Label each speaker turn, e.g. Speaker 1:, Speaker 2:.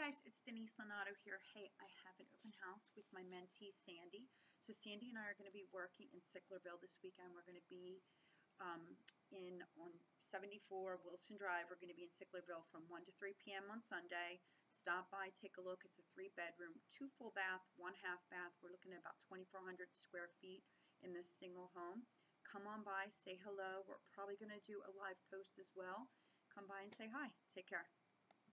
Speaker 1: guys, it's Denise Lanatto here. Hey, I have an open house with my mentee Sandy. So Sandy and I are going to be working in Sicklerville this weekend. We're going to be um, in on 74 Wilson Drive. We're going to be in Sicklerville from 1 to 3 p.m. on Sunday. Stop by, take a look. It's a three bedroom, two full bath, one half bath. We're looking at about 2,400 square feet in this single home. Come on by, say hello. We're probably going to do a live post as well. Come by and say hi. Take care.